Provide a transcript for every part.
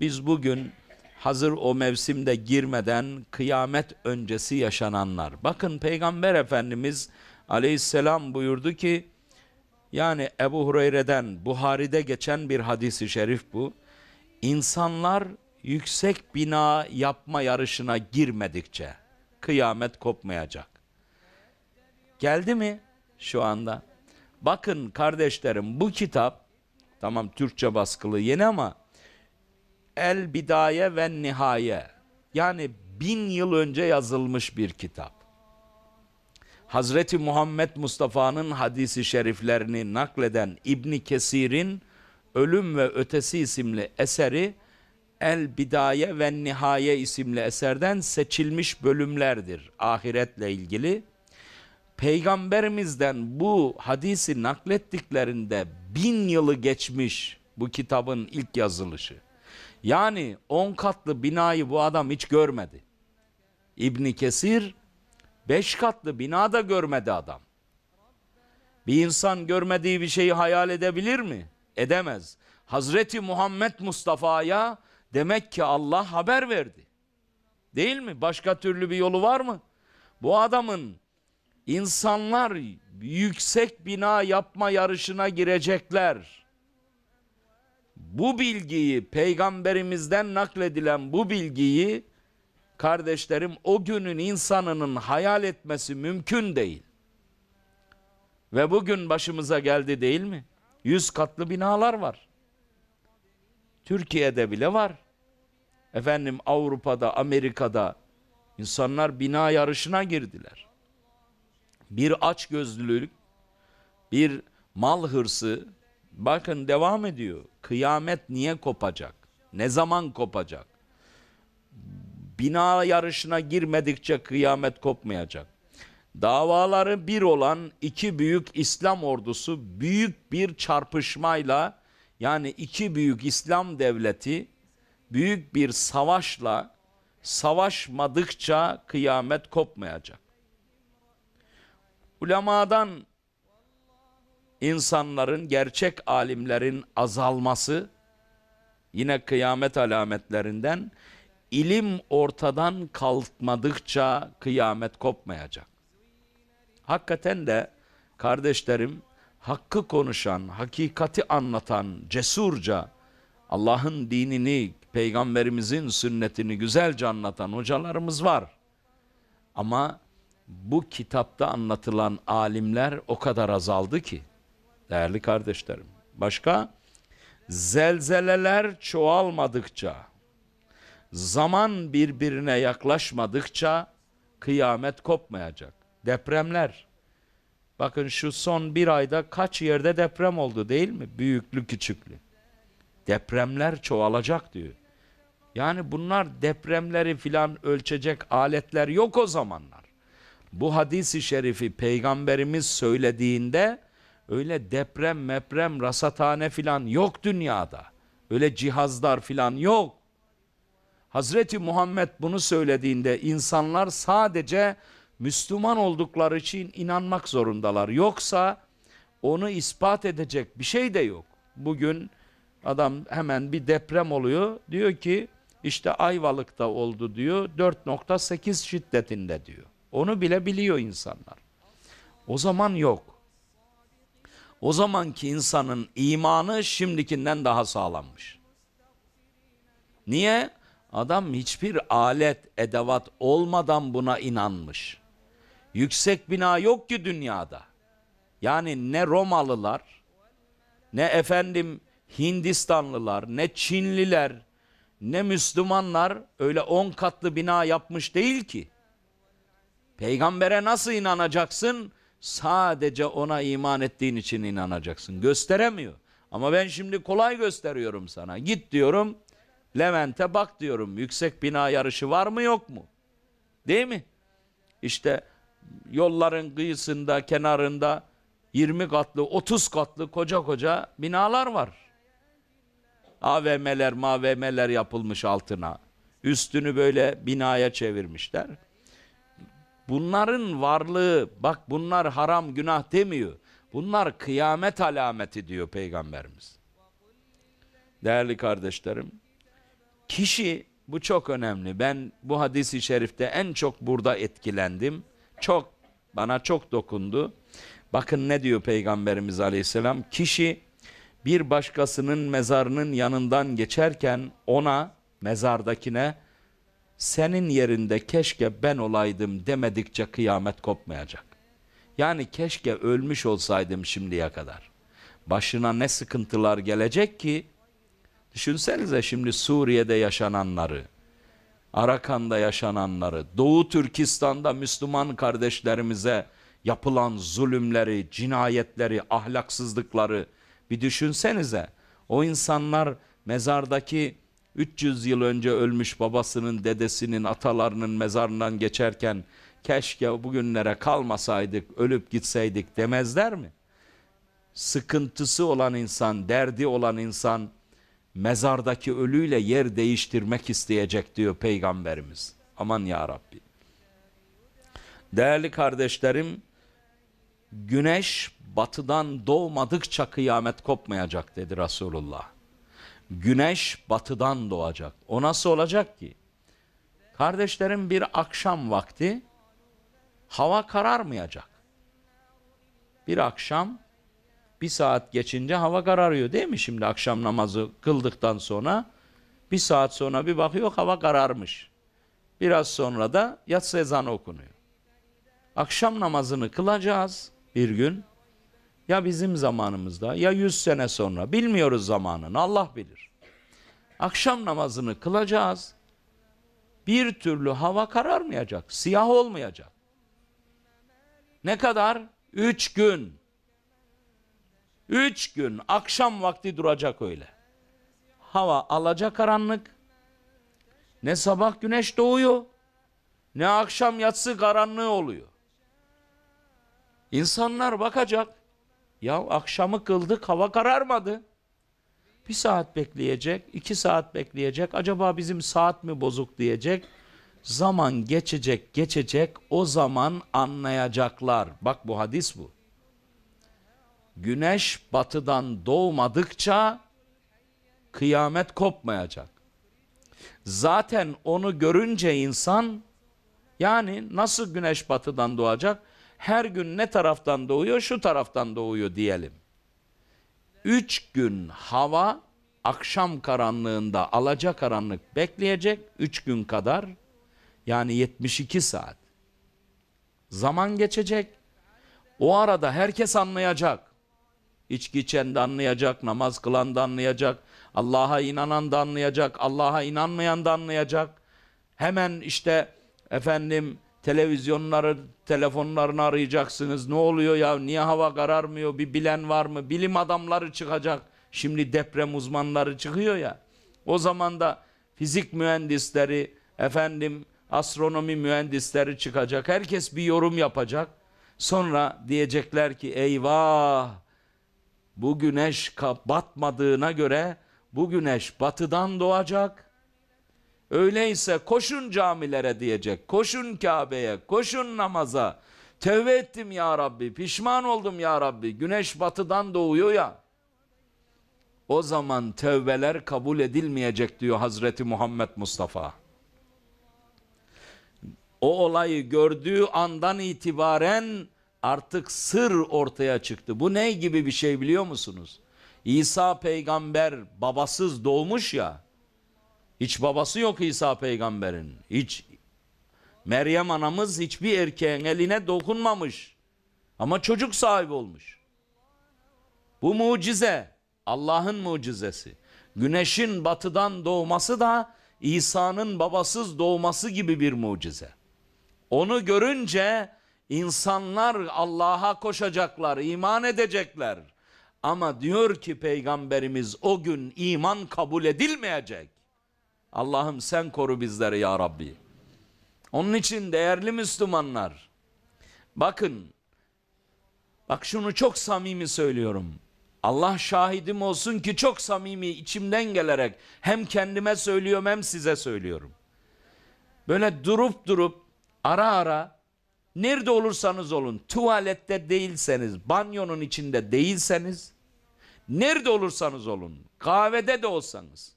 Biz bugün hazır o mevsimde girmeden kıyamet öncesi yaşananlar. Bakın Peygamber Efendimiz aleyhisselam buyurdu ki yani Ebu Hureyre'den Buhari'de geçen bir hadisi şerif bu. İnsanlar yüksek bina yapma yarışına girmedikçe kıyamet kopmayacak. Geldi mi şu anda? Bakın kardeşlerim bu kitap tamam Türkçe baskılı yeni ama El Bidaye ve Nihaye yani bin yıl önce yazılmış bir kitap. Hazreti Muhammed Mustafa'nın hadisi şeriflerini nakleden İbni Kesir'in Ölüm ve Ötesi isimli eseri El Bidaye ve Nihaye isimli eserden seçilmiş bölümlerdir ahiretle ilgili. Peygamberimizden bu hadisi naklettiklerinde bin yılı geçmiş bu kitabın ilk yazılışı. Yani on katlı binayı bu adam hiç görmedi. İbni Kesir beş katlı bina da görmedi adam. Bir insan görmediği bir şeyi hayal edebilir mi? Edemez. Hazreti Muhammed Mustafa'ya demek ki Allah haber verdi. Değil mi? Başka türlü bir yolu var mı? Bu adamın insanlar yüksek bina yapma yarışına girecekler. Bu bilgiyi peygamberimizden nakledilen bu bilgiyi kardeşlerim o günün insanının hayal etmesi mümkün değil. Ve bugün başımıza geldi değil mi? Yüz katlı binalar var. Türkiye'de bile var. Efendim Avrupa'da, Amerika'da insanlar bina yarışına girdiler. Bir açgözlülük, bir mal hırsı, bakın devam ediyor. Kıyamet niye kopacak? Ne zaman kopacak? Bina yarışına girmedikçe kıyamet kopmayacak. Davaları bir olan iki büyük İslam ordusu büyük bir çarpışmayla yani iki büyük İslam devleti büyük bir savaşla savaşmadıkça kıyamet kopmayacak. Ulemadan insanların, gerçek alimlerin azalması yine kıyamet alametlerinden ilim ortadan kalkmadıkça kıyamet kopmayacak. Hakikaten de kardeşlerim hakkı konuşan, hakikati anlatan, cesurca Allah'ın dinini, peygamberimizin sünnetini güzelce anlatan hocalarımız var. Ama bu kitapta anlatılan alimler o kadar azaldı ki değerli kardeşlerim. Başka zelzeleler çoğalmadıkça, zaman birbirine yaklaşmadıkça kıyamet kopmayacak. Depremler. Bakın şu son bir ayda kaç yerde deprem oldu değil mi? Büyüklü küçüklü. Depremler çoğalacak diyor. Yani bunlar depremleri filan ölçecek aletler yok o zamanlar. Bu hadisi şerifi peygamberimiz söylediğinde öyle deprem meprem rasathane filan yok dünyada. Öyle cihazlar filan yok. Hazreti Muhammed bunu söylediğinde insanlar sadece Müslüman oldukları için inanmak zorundalar. Yoksa onu ispat edecek bir şey de yok. Bugün adam hemen bir deprem oluyor. Diyor ki işte Ayvalık'ta oldu diyor. 4.8 şiddetinde diyor. Onu bile biliyor insanlar. O zaman yok. O zamanki insanın imanı şimdikinden daha sağlammış. Niye? Adam hiçbir alet, edevat olmadan buna inanmış. Yüksek bina yok ki dünyada. Yani ne Romalılar, ne efendim Hindistanlılar, ne Çinliler, ne Müslümanlar öyle on katlı bina yapmış değil ki. Peygambere nasıl inanacaksın? Sadece ona iman ettiğin için inanacaksın. Gösteremiyor. Ama ben şimdi kolay gösteriyorum sana. Git diyorum, Levent'e bak diyorum. Yüksek bina yarışı var mı yok mu? Değil mi? İşte yolların kıyısında, kenarında 20 katlı, 30 katlı koca koca binalar var. AVM'ler, MAVM'ler yapılmış altına. Üstünü böyle binaya çevirmişler. Bunların varlığı, bak bunlar haram günah demiyor. Bunlar kıyamet alameti diyor Peygamberimiz. Değerli kardeşlerim, Kişi bu çok önemli. Ben bu hadisi şerifte en çok burada etkilendim. Çok bana çok dokundu. Bakın ne diyor Peygamberimiz Aleyhisselam? Kişi bir başkasının mezarının yanından geçerken ona mezardakine senin yerinde keşke ben olaydım demedikçe kıyamet kopmayacak. Yani keşke ölmüş olsaydım şimdiye kadar. Başına ne sıkıntılar gelecek ki Düşünsenize şimdi Suriye'de yaşananları, Arakan'da yaşananları, Doğu Türkistan'da Müslüman kardeşlerimize yapılan zulümleri, cinayetleri, ahlaksızlıkları bir düşünsenize. O insanlar mezardaki 300 yıl önce ölmüş babasının, dedesinin, atalarının mezarından geçerken keşke bugünlere kalmasaydık, ölüp gitseydik demezler mi? Sıkıntısı olan insan, derdi olan insan mezardaki ölüyle yer değiştirmek isteyecek diyor Peygamberimiz. Aman ya Rabbi. Değerli kardeşlerim, güneş batıdan doğmadıkça kıyamet kopmayacak dedi Resulullah. Güneş batıdan doğacak. O nasıl olacak ki? Kardeşlerim bir akşam vakti hava kararmayacak. Bir akşam bir saat geçince hava kararıyor değil mi şimdi akşam namazı kıldıktan sonra? Bir saat sonra bir bakıyor hava kararmış. Biraz sonra da yatsı ezanı okunuyor. Akşam namazını kılacağız bir gün. Ya bizim zamanımızda ya yüz sene sonra bilmiyoruz zamanını Allah bilir. Akşam namazını kılacağız. Bir türlü hava kararmayacak, siyah olmayacak. Ne kadar? Üç gün. Üç gün akşam vakti duracak öyle. Hava alacak karanlık. Ne sabah güneş doğuyor. Ne akşam yatsı karanlığı oluyor. İnsanlar bakacak. Ya akşamı kıldık hava kararmadı. Bir saat bekleyecek, iki saat bekleyecek. Acaba bizim saat mi bozuk diyecek. Zaman geçecek, geçecek. O zaman anlayacaklar. Bak bu hadis bu güneş batıdan doğmadıkça kıyamet kopmayacak. Zaten onu görünce insan yani nasıl güneş batıdan doğacak? Her gün ne taraftan doğuyor? Şu taraftan doğuyor diyelim. Üç gün hava akşam karanlığında alaca karanlık bekleyecek. Üç gün kadar yani 72 saat. Zaman geçecek. O arada herkes anlayacak. İçki içen de anlayacak, namaz kılan da anlayacak, Allah'a inanan da anlayacak, Allah'a inanmayan da anlayacak. Hemen işte efendim televizyonları, telefonlarını arayacaksınız. Ne oluyor ya? Niye hava kararmıyor? Bir bilen var mı? Bilim adamları çıkacak. Şimdi deprem uzmanları çıkıyor ya. O zaman da fizik mühendisleri, efendim astronomi mühendisleri çıkacak. Herkes bir yorum yapacak. Sonra diyecekler ki eyvah bu güneş batmadığına göre bu güneş batıdan doğacak. Öyleyse koşun camilere diyecek, koşun Kabe'ye, koşun namaza. Tevbe ettim ya Rabbi, pişman oldum ya Rabbi. Güneş batıdan doğuyor ya. O zaman tevbeler kabul edilmeyecek diyor Hazreti Muhammed Mustafa. O olayı gördüğü andan itibaren artık sır ortaya çıktı. Bu ne gibi bir şey biliyor musunuz? İsa peygamber babasız doğmuş ya. Hiç babası yok İsa peygamberin. Hiç Meryem anamız hiçbir erkeğin eline dokunmamış. Ama çocuk sahibi olmuş. Bu mucize Allah'ın mucizesi. Güneşin batıdan doğması da İsa'nın babasız doğması gibi bir mucize. Onu görünce İnsanlar Allah'a koşacaklar, iman edecekler. Ama diyor ki peygamberimiz o gün iman kabul edilmeyecek. Allah'ım sen koru bizleri ya Rabbi. Onun için değerli Müslümanlar bakın bak şunu çok samimi söylüyorum. Allah şahidim olsun ki çok samimi içimden gelerek hem kendime söylüyorum hem size söylüyorum. Böyle durup durup ara ara Nerede olursanız olun, tuvalette değilseniz, banyonun içinde değilseniz, nerede olursanız olun, kahvede de olsanız,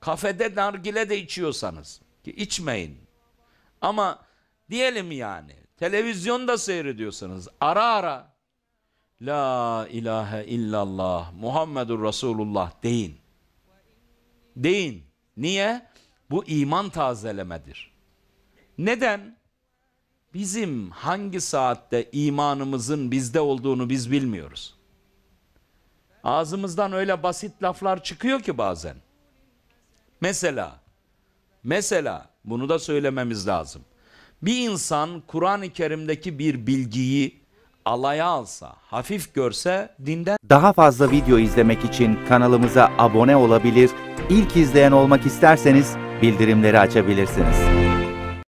Kafede nargile de içiyorsanız ki içmeyin. Ama diyelim yani televizyonda seyrediyorsanız ara ara La ilahe illallah Muhammedur Resulullah deyin. Deyin. Niye? Bu iman tazelemedir. Neden? Bizim hangi saatte imanımızın bizde olduğunu biz bilmiyoruz. Ağzımızdan öyle basit laflar çıkıyor ki bazen. Mesela, mesela bunu da söylememiz lazım. Bir insan Kur'an-ı Kerim'deki bir bilgiyi alaya alsa, hafif görse dinden Daha fazla video izlemek için kanalımıza abone olabilir, ilk izleyen olmak isterseniz bildirimleri açabilirsiniz.